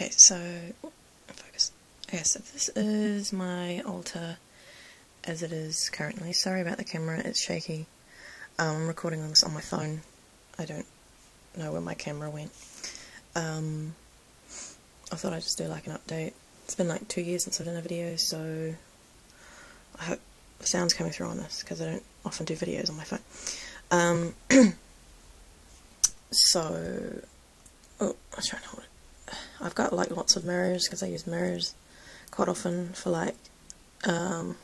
Okay, so focus. Okay, so this is my altar as it is currently. Sorry about the camera, it's shaky. Um, I'm recording this on my phone. I don't know where my camera went. Um, I thought I'd just do like an update. It's been like two years since I've done a video, so I hope the sound's coming through on this because I don't often do videos on my phone. Um, so, oh, I'm trying to hold it. I've got like lots of mirrors because I use mirrors quite often for like um,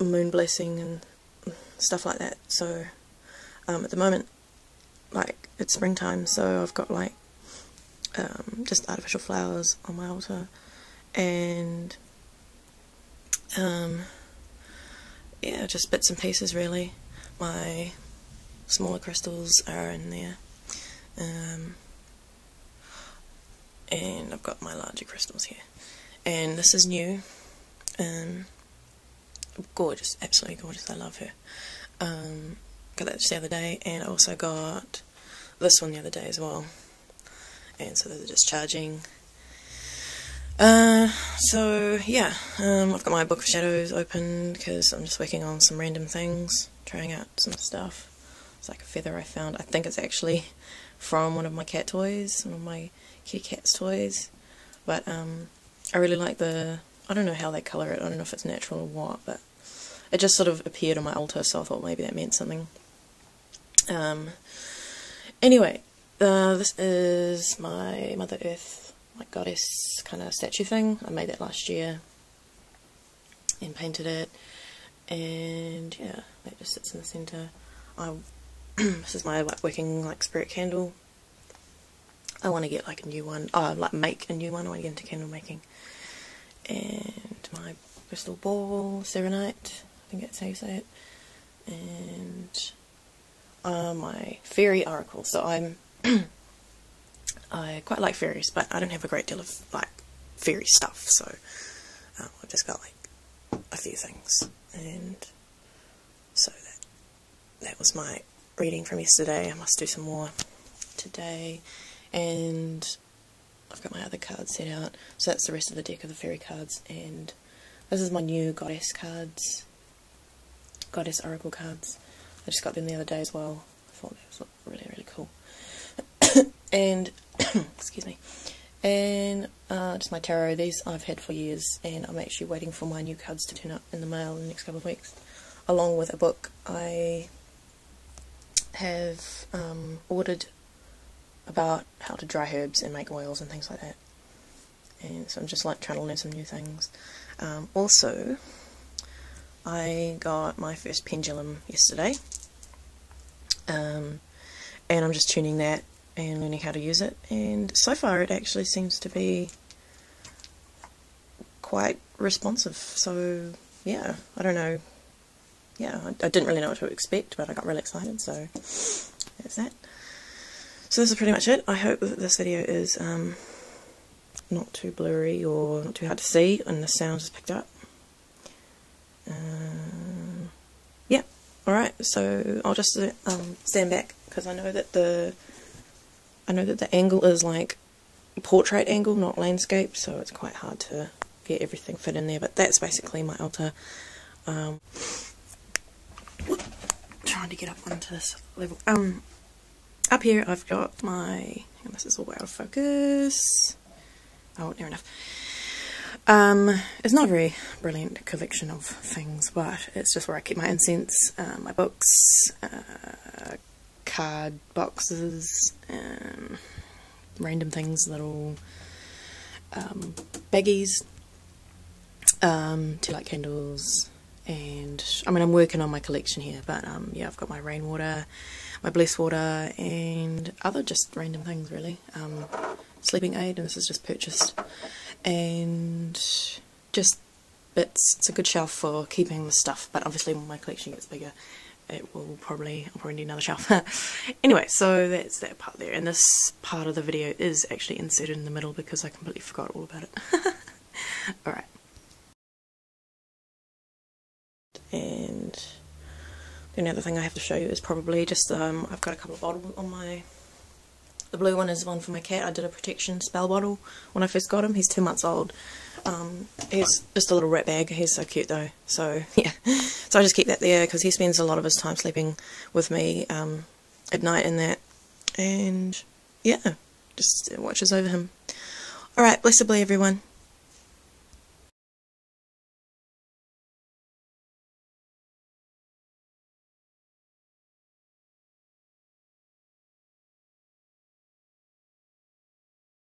moon blessing and stuff like that. So, um, at the moment, like it's springtime, so I've got like um, just artificial flowers on my altar and um, yeah, just bits and pieces really. My smaller crystals are in there. Um, and I've got my larger crystals here. And this is new. Um, gorgeous, absolutely gorgeous. I love her. Um, got that just the other day, and I also got this one the other day as well. And so they're just charging. Uh, so yeah, um, I've got my book of shadows open because I'm just working on some random things, trying out some stuff. It's like a feather I found. I think it's actually from one of my cat toys, one of my kitty cat's toys. But um, I really like the. I don't know how they colour it. I don't know if it's natural or what, but it just sort of appeared on my altar, so I thought maybe that meant something. Um, anyway, uh, this is my Mother Earth, my goddess kind of statue thing. I made that last year and painted it, and yeah, that just sits in the centre. I this is my like working like spirit candle. I want to get like a new one. Oh, like make a new one. I want to get into candle making. And my crystal ball, serenite. I think that's how you say it. And uh, my fairy oracle. So I'm I quite like fairies, but I don't have a great deal of like fairy stuff. So um, I've just got like a few things, and so that that was my reading from yesterday. I must do some more today. And I've got my other cards set out. So that's the rest of the deck of the fairy cards. And this is my new goddess cards. Goddess oracle cards. I just got them the other day as well. I thought they was really, really cool. and, excuse me. And uh, just my tarot. These I've had for years. And I'm actually waiting for my new cards to turn up in the mail in the next couple of weeks. Along with a book I have um, ordered about how to dry herbs and make oils and things like that. And so I'm just like trying to learn some new things. Um, also, I got my first pendulum yesterday. Um, and I'm just tuning that and learning how to use it. And so far, it actually seems to be quite responsive. So, yeah, I don't know yeah, I, I, didn't really know what to expect, but I got really excited, so there's that. So this is pretty much it. I hope that this video is um, not too blurry or not too hard to see, and the sound is picked up. Um, yeah, alright, so I'll just um, stand back, because I know that the I know that the angle is like portrait angle, not landscape, so it's quite hard to get everything fit in there, but that's basically my altar. Um, trying to get up onto this level. Um, up here I've got my, this is all out of focus. Oh, near enough. Um, it's not a very brilliant collection of things, but it's just where I keep my incense, uh, my books, uh, card boxes, um, random things, little um, baggies, um, two light candles, and I mean I'm working on my collection here but um, yeah I've got my rainwater my bless water and other just random things really. Um, sleeping aid and this is just purchased. And just bits. It's a good shelf for keeping the stuff but obviously when my collection gets bigger it will probably I'll probably need another shelf. Anyway so that's that part there. And this part of the video is actually inserted in the middle because I completely forgot all about it. Alright and the only other thing I have to show you is probably just um, I've got a couple of bottles on my the blue one is one for my cat. I did a protection spell bottle when I first got him. He's two months old. Um, he's just a little rat bag. He's so cute though. So yeah, so I just keep that there because he spends a lot of his time sleeping with me um, at night and that. And yeah, just watches over him. Alright, blessedly everyone.